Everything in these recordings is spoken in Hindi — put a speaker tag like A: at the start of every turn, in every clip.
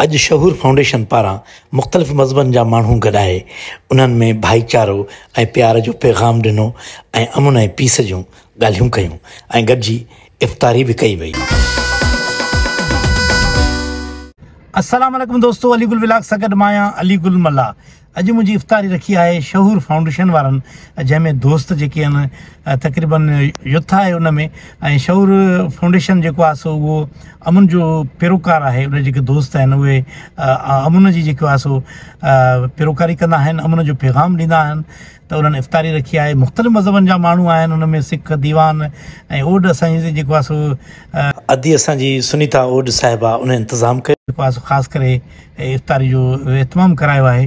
A: अॼु शहूर फाउंडेशन पारां मुख़्तलिफ़ मज़हबनि जा माण्हू गॾाए उन्हनि में भाईचारो ऐं प्यार जो पैगाम ऐं अमुन ऐं पीस जूं ॻाल्हियूं कयूं ऐं गॾिजी इफ़्तारी बि कई वई। वालेकुम दोस्तो अली गुल विलाक सां गॾु मल्ला। अॼु मुंहिंजी इफ़्तारी रखी आहे शहूर फाउंडेशन वारनि जंहिंमें दोस्त जेके आहिनि तक़रीबन युथ आहे उन में ऐं शहूर फाउंडेशन जेको आहे सो उहो अमुन जो पेरोकार आहे उन जेके दोस्त आहिनि उहे अमुन जी जेको आहे सो पेरोकारी कंदा आहिनि अमुन जो पैगाम ॾींदा आहिनि त उन्हनि इफ़्तारी रखी आहे। मुख़्तलिफ़ मज़हबनि जा माण्हू आहिनि उन में सिख दीवान ऐं ओड असांजी जेको आहे सो अदी असांजी सुनीता ओड साहिबा उन इंतज़ामु कयो। जेको आहे सो ख़ासि करे इफ़्तारी जो इतमामु करायो आहे।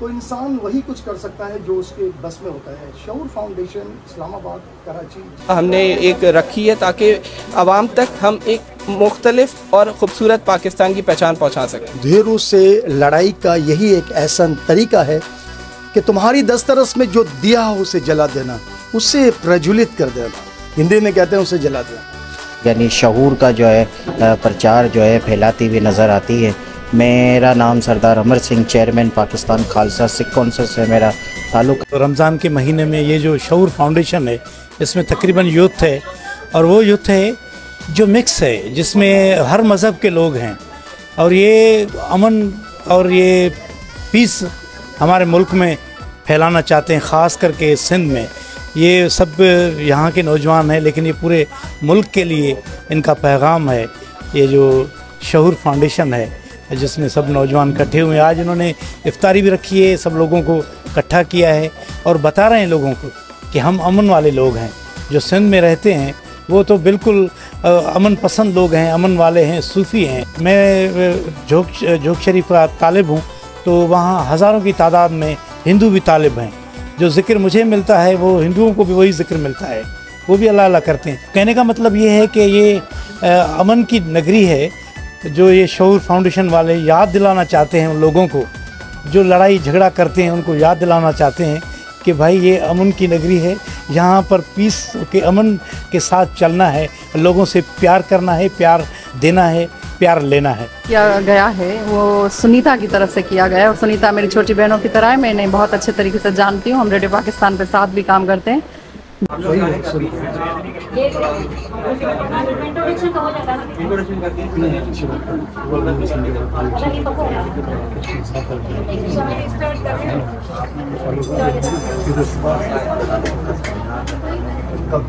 B: तो इंसान वही कुछ कर सकता है जो उसके बस में होता है। शऊर फाउंडेशन इस्लामाबाद कराची।
C: हमने एक रखी है ताकि आवाम तक हम एक मुख्तलिफ़ और ख़ूबसूरत पाकिस्तान की पहचान पहुँचा सकें।
B: ढेरों से लड़ाई का यही एक ऐसा तरीका है कि तुम्हारी दस्तरस में जो दिया हो उसे जला देना उससे प्रज्वलित कर देना। हिंदी में कहते हैं उसे जला देना।
D: यानी शहूर का जो है प्रचार जो है फैलाती हुई नज़र आती है। मेरा नाम सरदार अमर सिंह चेयरमैन पाकिस्तान खालसा सिख कौंसिल से मेरा ताल्लुक।
A: रमज़ान के महीने में ये जो शऊर फाउंडेशन है, इसमें तकरीबन यूथ है, और वो यूथ है जो मिक्स है, जिसमें हर मज़हब के लोग हैं। और ये अमन और ये पीस हमारे मुल्क में फैलाना चाहते हैं, ख़ास करके सिंध में। ये सब यहाँ के नौजवान हैं, लेकिन ये पूरे मुल्क के लिए इनका पैगाम है, ये जो शहूर फाउंडेशन है। जिसमें सब नौजवान इकट्ठे हुए आज इन्होंने इफ्तारी भी रखी है, सब लोगों को इकट्ठा किया है और बता रहे हैं लोगों को कि हम अमन वाले लोग हैं, जो सिंध में रहते हैं, वो तो बिल्कुल अमन पसंद लोग हैं, अमन वाले हैं, सूफ़ी हैं। मैं जोक जोक शरीफ का तालिब हूँ तो वहाँ हज़ारों की तादाद में हिंदू भी तालिब हैं। जो ज़िक्र मुझे मिलता है, वो हिंदुओं को भी वही ज़िक्र मिलता है। वो भी अल्लाह अल्लाह करते हैं। कहने का मतलब ये है कि ये अमन की नगरी है जो ये शऊर फाउंडेशन वाले याद दिलाना चाहते हैं उन लोगों को, जो लड़ाई झगड़ा करते हैं उनको याद दिलाना चाहते हैं कि भाई ये अमन की नगरी है, यहाँ पर पीस के अमन के साथ चलना है, लोगों से प्यार करना है, प्यार देना है, प्यार लेना है।
E: किया गया है, वो सुनीता की तरफ़ से किया गया है। और सुनीता, मेरी छोटी बहनों की तरह है मैं इन्हें बहुत अच्छे तरीके से जानती हूँ। हम रेडियो पाकिस्तान पे साथ भी काम करते हैं।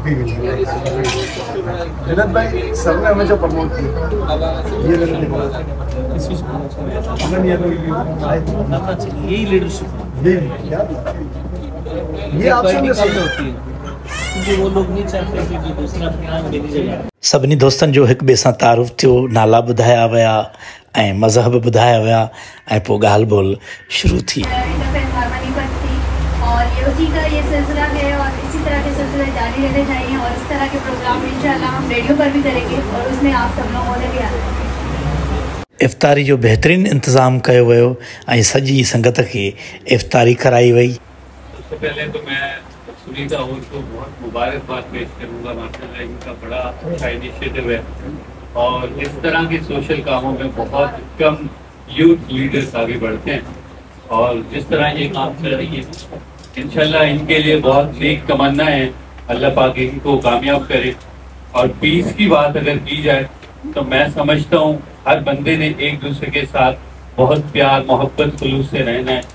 B: भी भाई सर ने हमेशा प्रमोट किया। ये
F: यही लीडरशिप
B: ये क्या? ये आपसे
F: होती है। क्योंकि वो लोग नहीं चाहते कि दूसरा ध्यान देनी जगह
A: सभिनी दोस्तनि जो हिक ॿिए सां तारुफ़ थियो नाला ॿुधाया विया ऐं मज़हब ॿुधाया विया ऐं पोइ ॻाल्हि ॿोल शुरू थी।
G: और ये उसी का ये सिलसिला है और इसी तरह के सिलसिले जारी रहने चाहिए और इस तरह के प्रोग्राम इंशाल्लाह हम रेडियो पर भी करेंगे और उसमें आप सब लोगों ने भी आना।
A: इफ़्तारी जो बहितरीनु इंतज़ाम कयो वियो ऐं सॼी संगत खे इफ़्तारी कराई वई।
H: सबसे पहले तो मैं सुनीता और को बहुत मुबारकबाद पेश करूँगा। माशाल्लाह इनका बड़ा अच्छा इनिशिएटिव है। और इस तरह के सोशल कामों में बहुत कम यूथ लीडर्स आगे बढ़ते हैं। और जिस तरह ये काम कर रही है इंशाल्लाह इनके लिए बहुत नेक तमन्ना है। अल्लाह पाक इनको कामयाब करे। और पीस की बात अगर की जाए तो मैं समझता हूँ हर बंदे ने एक दूसरे के साथ बहुत प्यार, मोहब्बत, खुलूस से रहना है।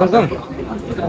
A: न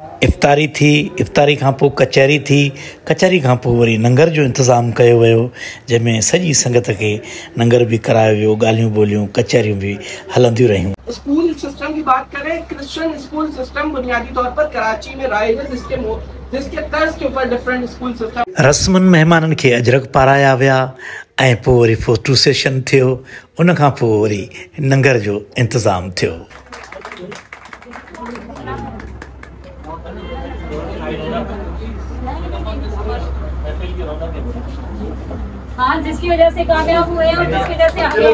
A: इफ़्तारी थी इफ़्तारी खां पोइ कचहरी थी। कचहरी खां पोइ वरी लंगर जो इंतज़ामु कयो वियो जंहिंमें सॼी संगत खे लंगर बि करायो वियो ॻाल्हियूं ॿोलियूं कचहरियूं बि हलंदियूं रहियूं।
C: स्कूल सिस्टम की बात करें क्रिश्चियन स्कूल सिस्टम बुनियादी तौर पर कराची में राइज है जिसके जिसके तर्ज के ऊपर डिफरेंट स्कूल सिस्टम
A: रस्मनि महिमाननि खे अजरक पाराया विया ऐं पोइ वरी फ़ोटो सेशन थियो उन खां पोइ वरी लंगर जो इंतज़ामु थियो।
G: हाँ जिसकी वजह से कामयाब हुए हैं और जिसकी वजह से आगे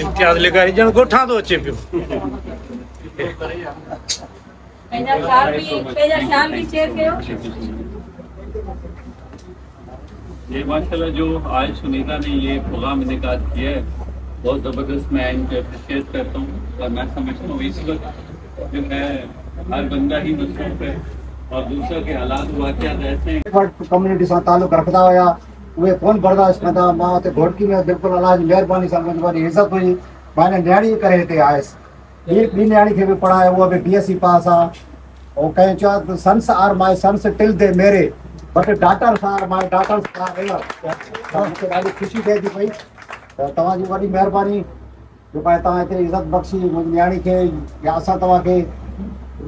A: इम्तियाज़ लिखाई ॼण ॻोठां थो अचे पियो
G: पंहिंजा ख़्याल बि पंहिंजा ख़्याल बि शेयर कयो
H: ये माशाल्लाह, जो आज सुनीता ने ये प्रोग्राम इनका किया है, बहुत ज़बरदस्त मैं इनको अप्रिशिएट करता हूँ और मैं समझता हूँ इस वक्त जो है, हर बंदा ही मसरूफ है और दूसरा के हालात वाक़ ऐसे हैं।
I: कम्युनिटी सां तालुक रखंदा हुया उहे कोन बर्दाश्त कंदा माँ हुते घोटकी में बिल्कुलु अलाह जी महिरबानी सां मुंहिंजी इज़त हुई माँ हिन नियाणी करे हिते आयुसि ॿी ॿी नियाणी खे बि पढ़ायो उहा बि बी पास आहे ऐं कंहिं त sons are my sons till they marry but daughters are my daughters are ever त मूंखे ॾाढी ख़ुशी थिए थी पई त तव्हांजी वॾी महिरबानी जो भाई तव्हां हिते इज़त बख़्शी मुंहिंजी नियाणी खे या असां तव्हांखे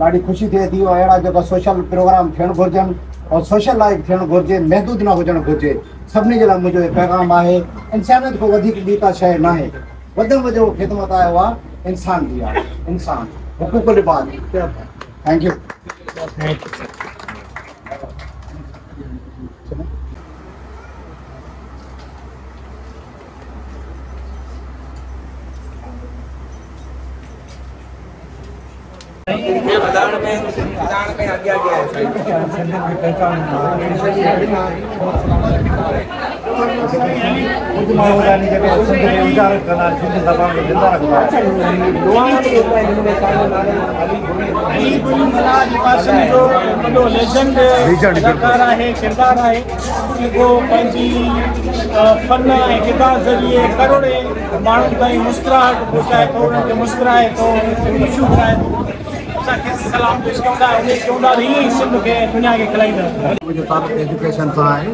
I: ॾाढी ख़ुशी थिए थी और अहिड़ा जेका सोशल प्रोग्राम थियणु घुरिजनि और सोशल लाइफ थियणु घुरिजे महदूद न हुजणु घुरिजे सभिनी जे लाइ मुंहिंजो इहो पैगाम आहे इंसानियत खां वधीक ॿी का न आहे वधि में वधि ख़िदमत आहे उहा इंसान जी आहे इंसान हुकूक लिबाद थैंक यू
J: में में
F: जो वॾो लेजेंड आहे. किरदारु आहे फन किरदार ज़रिए करोड़े. माण्हुनि मुस्कुराहट पहुचाए थो उन्हनि मुस्कुराए थो ख़ुशियूं कराए थो
I: एजुकेशन सां आहे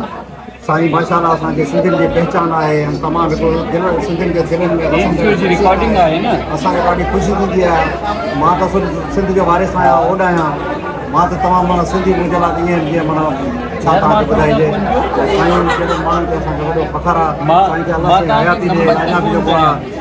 I: साईं माशाला असांखे सिंधियुनि जी पहचान आहे ऐं तमामु हिकिड़ो दिलि सिंधियुनि जे दिलनि में
F: आहे न?
I: असांखे ॾाढी ख़ुशी थींदी आहे माँ त सिंध जो वारिस आहियाँ ओॾ आहियाँ माँ त तमामु माना सिंधी मुंहिंजे लाइ ईअं जीअं माना छा तव्हांखे ॿुधाइजे साईं जहिड़े माण्हुनि खे असांखे वॾो फ़ख़ुरु। आहे साईं खे अलाह साईं हयाती ॾे अञा बि जेको आहे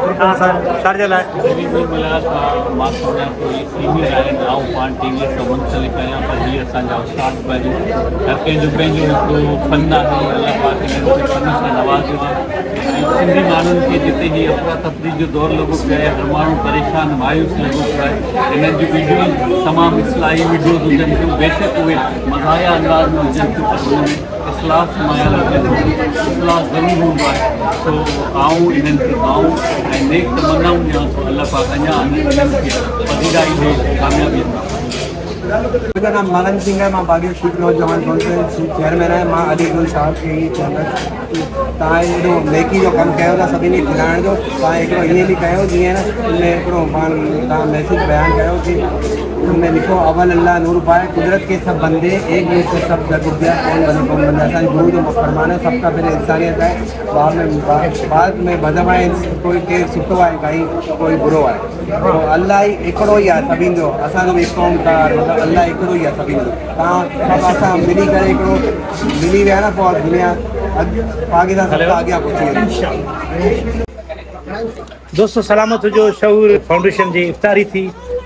I: छाजे लाइ
H: ग़रीबी मिलाद खां माँ सम्झां थो इहे सीनियर आहिनि आऊँ पाण टीवीअ सां मुंसलिक पर हीअ असांजा उस्ताद बि आहिनि हर कंहिंजो पंहिंजो हिकिड़ो फन आहे अलाह पाक फन सां नवाज़ियो आहे ऐं सिंधी माण्हुनि खे जिते ही अफ़रा तफ़री जो दौरु लॻो पियो हर माण्हू परेशान, मायूस लॻो पियो जूं वीडियोज़ तमामु वीडियोज़ थियूं बेशक उहे मज़ाया अंदाज़ में हुजनि में इख़लास हुजे इख़लास ज़रूरु हूंदो सो आऊँ इन्हनि खे गाऊं ऐं नेक तमन्नाऊं ॾियाँ थो अलाह पाक अञा वधीराई कामयाबी
J: मुंहिंजो नाम मलन सिंह है, माँ बागी शीख नौजवान कॉन्फ्रेंस चेयरमैन आहियाँ माँ अलीगुल साहब खे इहे चवंदुसि तव्हां हेॾो नेकी जो कमु कयो था सभिनी खे खिलाइण जो तव्हां हिकिड़ो ईअं बि कयो जीअं मैसेज बयानु कयो कि तुमने लिखो अवल अल्लाह नूर पाए कुदरत के सब बंदे एक नूर से सब जग दिया कौन कौन बंदा? गुरु जो फरमाना सबका पहले इंसानियत है बाद में बाद में मज़हब आहे कोई केरु सुठो आहे काई कोई बुरो आहे तो अल्लाह ई हिकिड़ो ई आहे सभिनि जो असांजो बि क़ौम का मतिलबु अल्लाह हिकिड़ो ई आहे सभिनि जो तव्हां सभु असां मिली करे हिकिड़ो मिली विया न पोइ दुनिया। पाकिस्तान सभु अॻियाँ पहुची वेंदी
A: दोस्तों सलामत हुजो शहूर फाउंडेशन जी इफ़्तारी थी।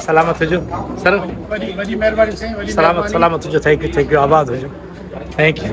A: सलामत हुजो सर
F: वॾी वॾी महिरबानी साईं वॾी
A: सलामत सलामत हुजो थैंक यू थैंक यू आबाद हुजो थैंक यू